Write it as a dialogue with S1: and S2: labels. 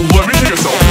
S1: Let me hear yourself.